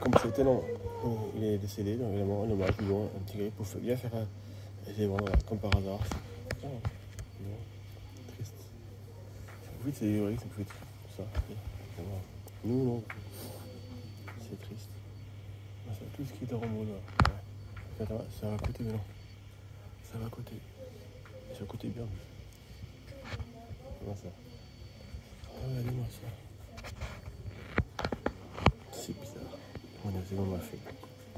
Comme c'était long, il est décédé, donc évidemment, un hommage, bon, un petit gars, pour bien faire un. Et bon, comme par hasard. c'est- non, triste. Oui, c'est vrai, c'est petit. Ça. Nous, non. C'est triste. C'est tout ce qui est en mode là. Ça va coûter maintenant. Ça va coûter. Et ça coûtait bien. Regardez-moi ça.